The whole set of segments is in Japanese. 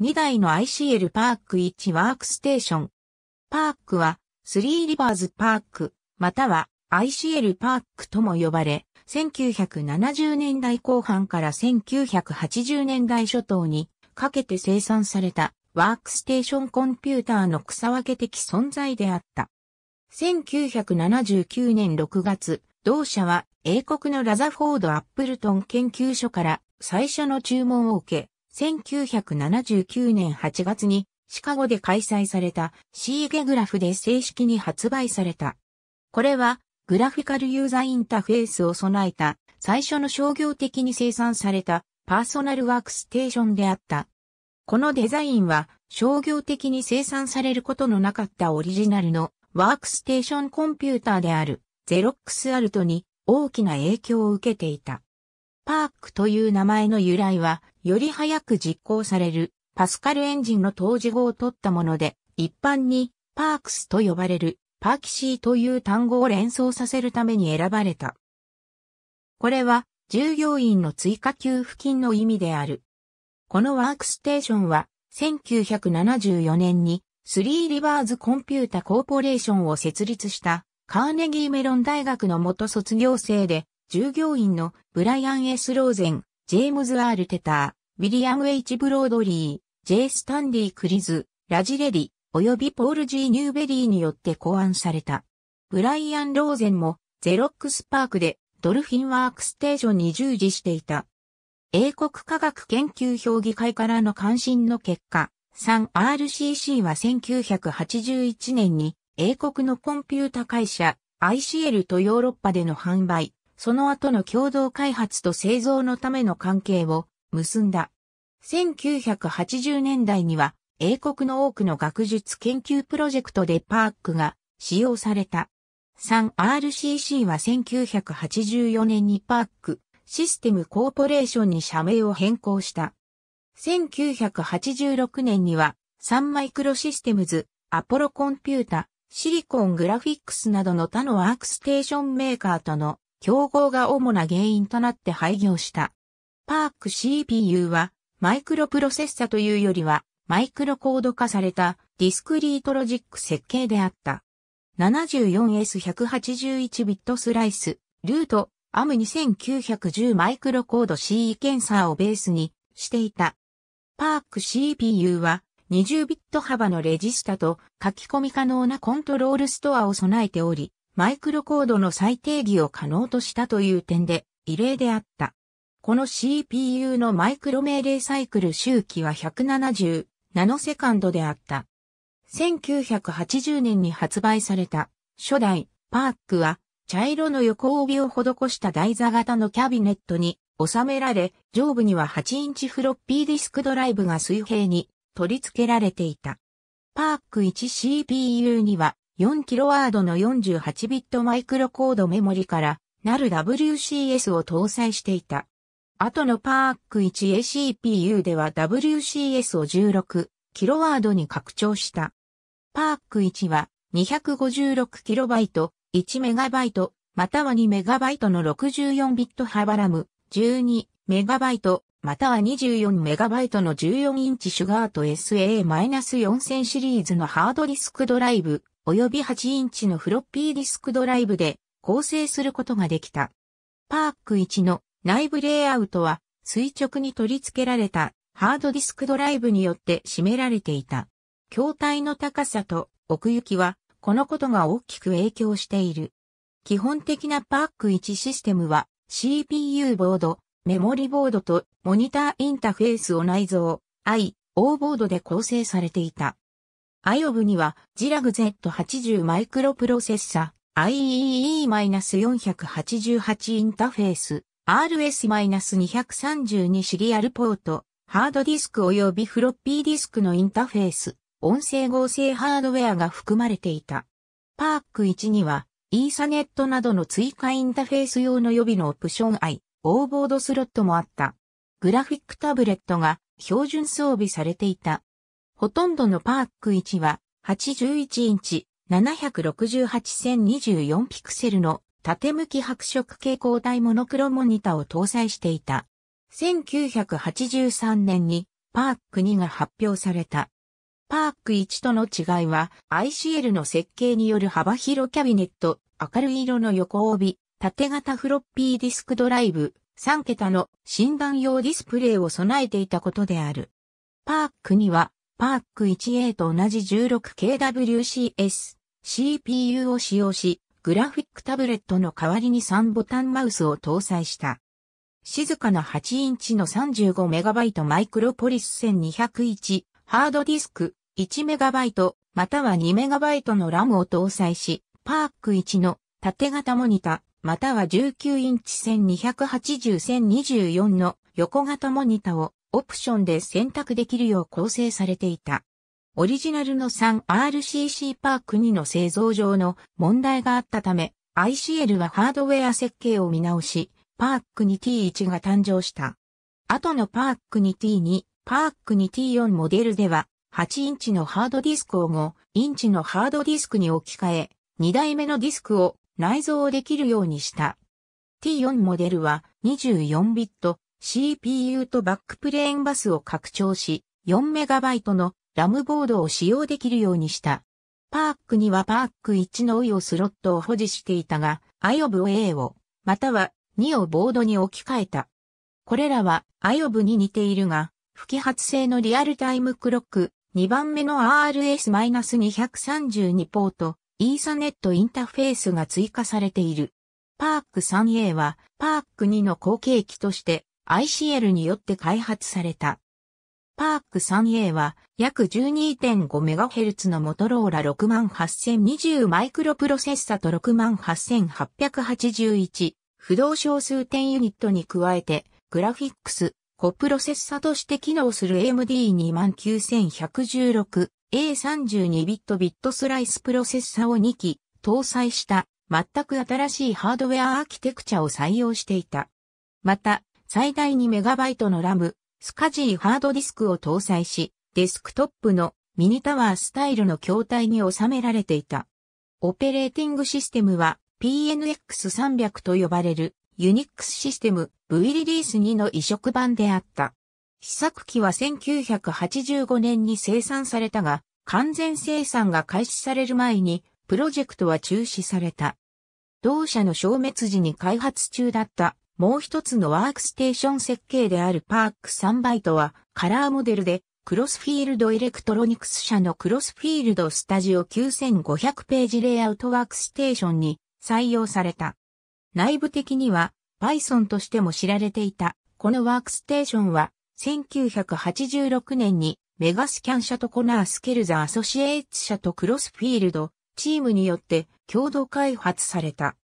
2台の ICL パーク1ワークステーション。パークは、スリーリバーズパーク、または ICL パークとも呼ばれ、1970年代後半から1980年代初頭にかけて生産されたワークステーションコンピューターの草分け的存在であった。1979年6月、同社は英国のラザフォード・アップルトン研究所から最初の注文を受け、1979年8月にシカゴで開催されたシーゲグラフで正式に発売された。これはグラフィカルユーザーインターフェースを備えた最初の商業的に生産されたパーソナルワークステーションであった。このデザインは商業的に生産されることのなかったオリジナルのワークステーションコンピューターであるゼロックスアルトに大きな影響を受けていた。PERQ という名前の由来はより早く実行されるパスカルエンジンの頭字語を取ったもので一般にパークスと呼ばれるパーキシーという単語を連想させるために選ばれた。これは従業員の追加給付金の意味である。このワークステーションは1974年にスリーリバーズコンピュータコーポレーションを設立したカーネギーメロン大学の元卒業生で従業員のブライアン・エス・ローゼン、ジェームズ・アール・テター、ウィリアム・ H・ ブロードリー、ジェイ・スタンディ・クリズ、ラジレディ、及びポール・ジー・ニューベリーによって考案された。ブライアン・ローゼンもゼロックスパークでドルフィンワークステーションに従事していた。英国科学研究評議会からの関心の結果、3RCC は1981年に英国のコンピュータ会社 ICL とヨーロッパでの販売、その後の共同開発と製造のための関係を結んだ。1980年代には英国の多くの学術研究プロジェクトでパークが使用された。3RCC は1984年に PERQ システムコーポレーションに社名を変更した。1986年にはサンマイクロシステムズ、アポロコンピュータ、シリコングラフィックスなどの他のワークステーションメーカーとの競合が主な原因となって廃業した。 PERQ CPU はマイクロプロセッサというよりはマイクロコード化されたディスクリートロジック設計であった。74S181 ビットスライス、ルート、アム2910マイクロコード CE 検査をベースにしていた。パーク CPU は20ビット幅のレジスタと書き込み可能なコントロールストアを備えており、マイクロコードの再定義を可能としたという点で異例であった。この CPU のマイクロ命令サイクル周期は170ナノセカンドであった。1980年に発売された初代 PERQ は茶色の横帯を施した台座型のキャビネットに収められ、上部には8インチフロッピーディスクドライブが水平に取り付けられていた。 PERQ 1CPU には 4kW の48ビットマイクロコードメモリからなる WCS を搭載していた。後のパーク 1ACPU では WCS を 16kW に拡張した。パーク1は 256KB、1MB、または 2MB の64ビット幅ラム、12MB、または 24MB の14インチシュガート SA-4000 シリーズのハードディスクドライブ、及び8インチのフロッピーディスクドライブで構成することができた。パーク1の内部レイアウトは垂直に取り付けられたハードディスクドライブによって占められていた。筐体の高さと奥行きはこのことが大きく影響している。基本的なパーク1システムは CPU ボード、メモリボードとモニターインターフェースを内蔵、I、O ボードで構成されていた。IOV には JIRAG-Z80 マイクロプロセッサ、IEE-488 インターフェース、RS-232 シリアルポート、ハードディスク及びフロッピーディスクのインターフェース、音声合成ハードウェアが含まれていた。パーク1には、イーサネットなどの追加インターフェース用の予備のオプション I、オーボードスロットもあった。グラフィックタブレットが標準装備されていた。ほとんどのパーク1は81インチ768-1024ピクセルの縦向き白色蛍光体モノクロモニタを搭載していた。1983年にパーク2が発表された。パーク1との違いは ICL の設計による幅広キャビネット、明るい色の横帯、縦型フロッピーディスクドライブ、3桁の診断用ディスプレイを備えていたことである。パークには、パーク 1A と同じ 16KWCS、CPU を使用し、グラフィックタブレットの代わりに3ボタンマウスを搭載した。静かな8インチの 35MB マイクロポリス1201ハードディスク 1MB または 2MB の RAM を搭載し、パーク1の縦型モニタまたは19インチ1280-1024の横型モニタをオプションで選択できるよう構成されていた。オリジナルの 3RCC パーク2の製造上の問題があったため、ICL はハードウェア設計を見直し、パーク 2T1 が誕生した。後のパーク 2T2、パーク 2T4 モデルでは、8インチのハードディスクを5インチのハードディスクに置き換え、2台目のディスクを内蔵できるようにした。T4 モデルは24ビット CPU とバックプレーンバスを拡張し 4MB のラムボードを使用できるようにした。パークにはパーク1の UO スロットを保持していたが IOV A をまたは2をボードに置き換えた。これらは IOV に似ているが不揮発性のリアルタイムクロック2番目の RS-232 ポートイーサネットインターフェースが追加されている。パーク 3A はパーク2の後継機として ICL によって開発された。パーク 3A は約 12.5MHz のモトローラ68020マイクロプロセッサと68881不動小数点ユニットに加えてグラフィックス、コプロセッサとして機能する AMD29116 A32 ビットビットスライスプロセッサを2機搭載した全く新しいハードウェアアーキテクチャを採用していた。また、最大 2MB の RAM、スカジーハードディスクを搭載し、デスクトップのミニタワースタイルの筐体に収められていた。オペレーティングシステムは PNX300 と呼ばれるユニックスシステム V リリース2の移植版であった。試作機は1985年に生産されたが、完全生産が開始される前に、プロジェクトは中止された。同社の消滅時に開発中だったもう一つのワークステーション設計である PERQ 3B はカラーモデルでクロスフィールドエレクトロニクス社のクロスフィールドスタジオ9500ページレイアウトワークステーションに採用された。内部的には Python としても知られていたこのワークステーションは1986年にメガスキャン社とコナースケルザアソシエイツ社とクロスフィールドチームによって共同開発された。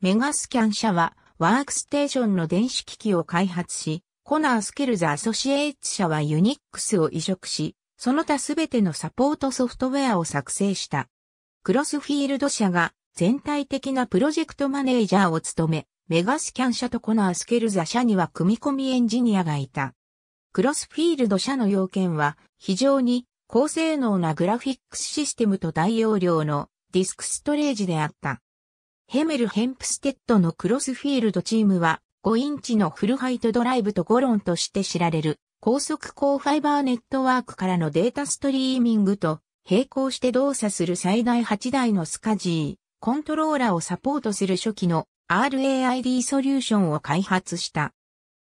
メガスキャン社はワークステーションの電子機器を開発し、コナースケルザアソシエイツ社はユニックスを移植し、その他すべてのサポートソフトウェアを作成した。クロスフィールド社が全体的なプロジェクトマネージャーを務め、メガスキャン社とコナースケルザ社には組み込みエンジニアがいた。クロスフィールド社の要件は非常に高性能なグラフィックスシステムと大容量のディスクストレージであった。ヘメル・ヘンプステッドのクロスフィールドチームは5インチのフルハイトドライブとゴロンとして知られる高速高ファイバーネットワークからのデータストリーミングと並行して動作する最大8台のスカジー、コントローラをサポートする初期の RAID ソリューションを開発した。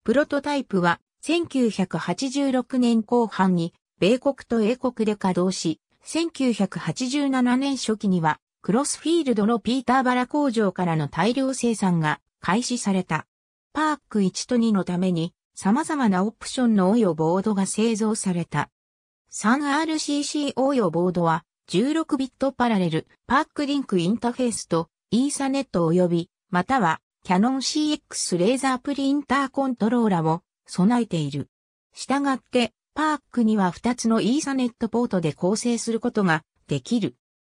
プロトタイプは1986年後半に米国と英国で稼働し、1987年初期にはクロスフィールドのピーターバラ工場からの大量生産が開始された。PERQ 1と2のために様々なオプションの OIO ボードが製造された。3RCC オヨボードは16ビットパラレル PERQ リンクインターフェースとイーサネット及びまたはキャノン CX レーザープリンターコントローラを備えている。したがって、 PERQ には2つのイーサネットポートで構成することができる。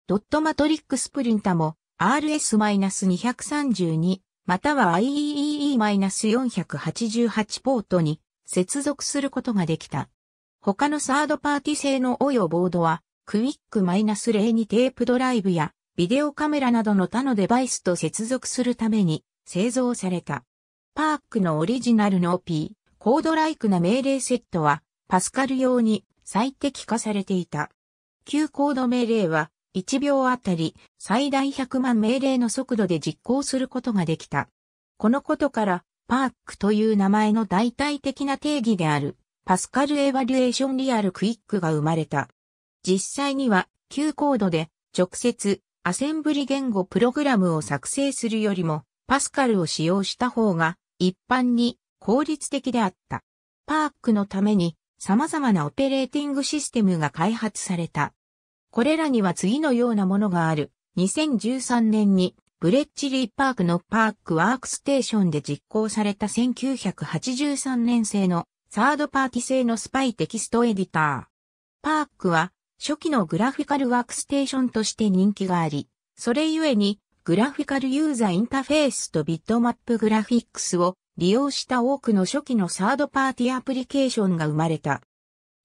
ドットマトリックスプリンタも RS-232 または IEEE-488 ポートに接続することができた。他のサードパーティ製のオヨボードはクイック -02 テープドライブやビデオカメラなどの他のデバイスと接続するために製造された。パークのオリジナルの P、コードライクな命令セットはパスカル用に最適化されていた。旧コード命令は1秒あたり最大100万命令の速度で実行することができた。このことからパークという名前の代替的な定義である Pascal Evaluation Real Quick が生まれた。実際には Qコードで直接アセンブリ言語プログラムを作成するよりもパスカルを使用した方が一般に効率的であった。パークのために様々なオペレーティングシステムが開発された。これらには次のようなものがある。2013年にブレッチリーパークのパークワークステーションで実行された1983年製のサードパーティ製のスパイテキストエディター。パークは初期のグラフィカルワークステーションとして人気があり、それゆえにグラフィカルユーザーインターフェースとビットマップグラフィックスを利用した多くの初期のサードパーティアプリケーションが生まれた。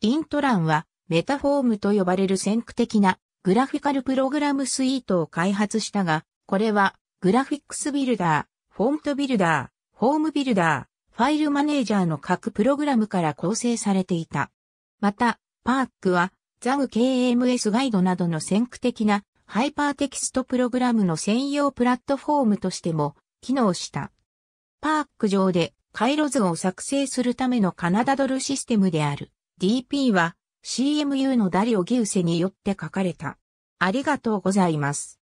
イントランはメタフォームと呼ばれる先駆的なグラフィカルプログラムスイートを開発したが、これはグラフィックスビルダー、フォントビルダー、フォームビルダー、ファイルマネージャーの各プログラムから構成されていた。また、パークはザグ KMS ガイドなどの先駆的なハイパーテキストプログラムの専用プラットフォームとしても機能した。パーク上で回路図を作成するためのカナダドルシステムである DP は CMU のダリオ・ギウセによって書かれた。ありがとうございます。